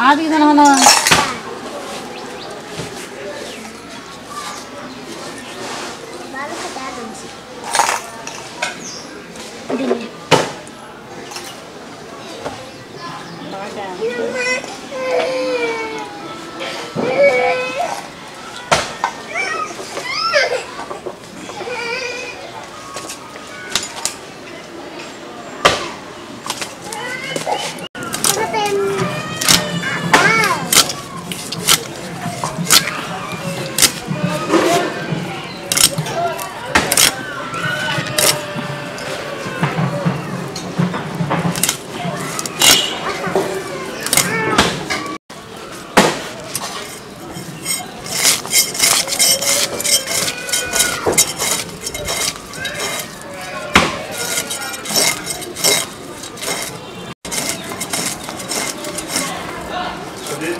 ಆದ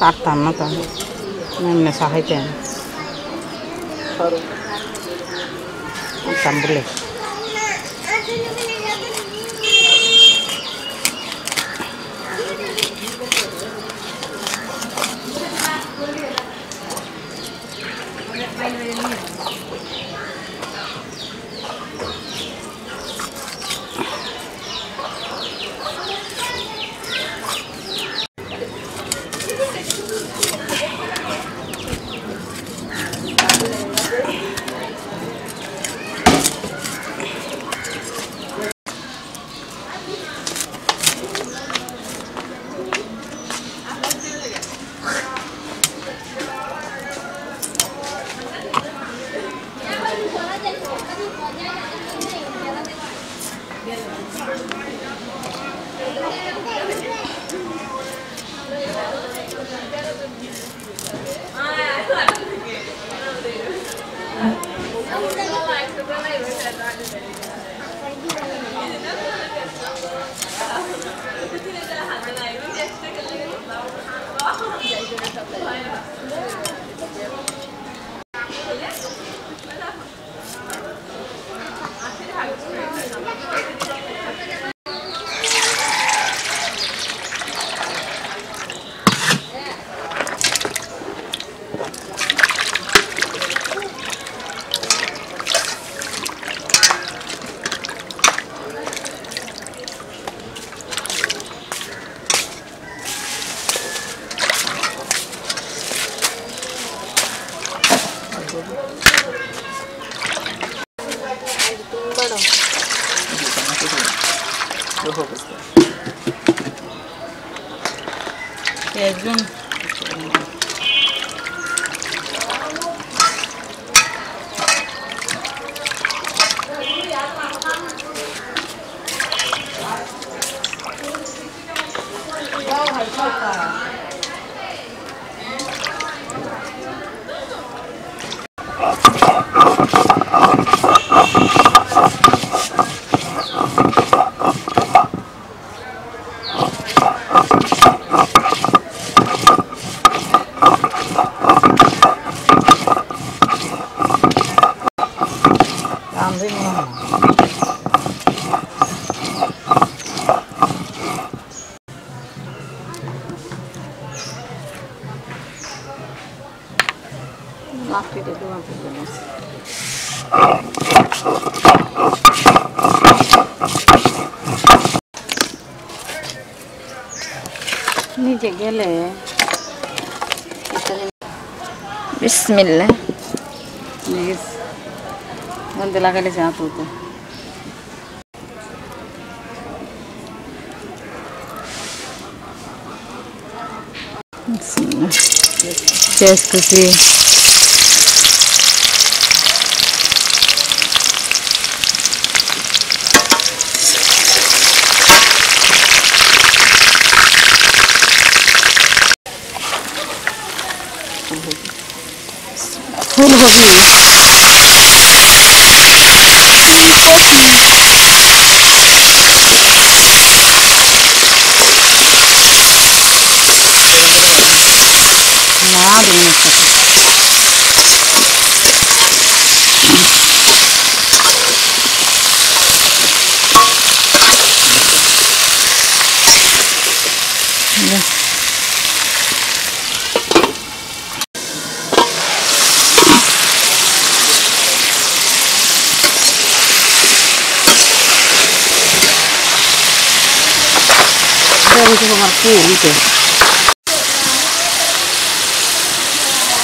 পারতাম না তাহলে এমনি সাহাইতেন পারতাম বলে Grazie. Your harvester. Yeah, it's been After they do one नीचे गेले। बिस्मिल्लाह। प्लीज़ जय Shri pulo, Rodrigo. Segura um pouquinho. Nada, minha.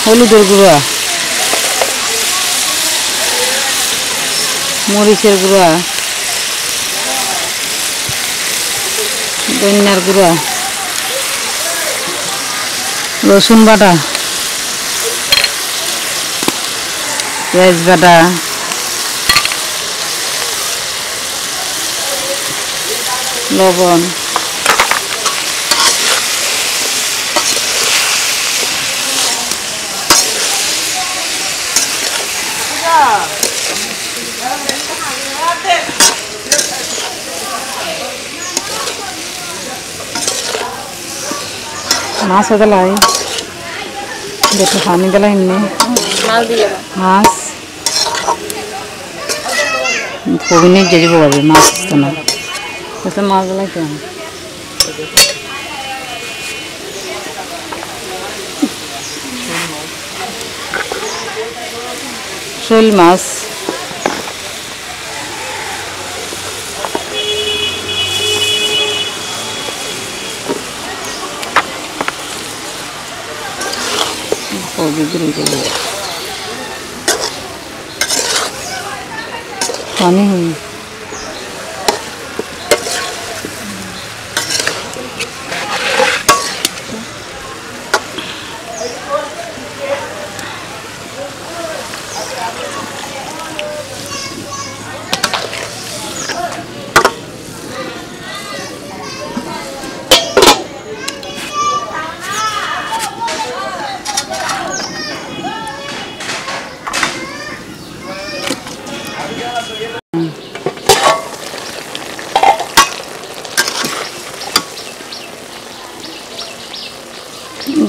হলুদের গুঁড়া। মরিচের গুঁড়া। ধনিয়ার গুঁড়া। রসুন বাটা। পেঁয়াজ বাটা। লবণ। मास अदल देखो पानी गला इनने माल दिया। मास। कोई नहीं जज बोल रहे मास तो ना। ऐसे मास गला क्या सोल मास। 여기를 이제 많이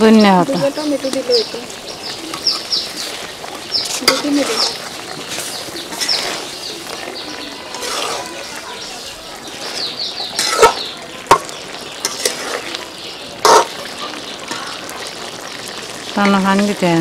बनण्या होता टोमॅटो दिलं होतं tanahan gitu ya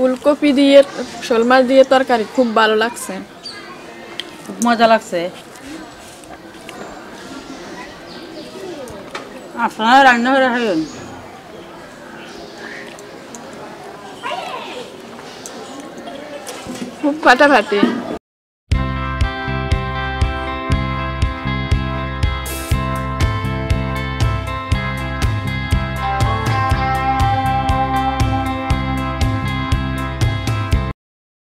ফুলকপি দিয়ে শোল মাছ দিয়ে তরকারি খুব ভালো লাগছে। খুব মজা লাগছে। আপনারা রান্না করে খাবেন? খুব ফাটাফাটি।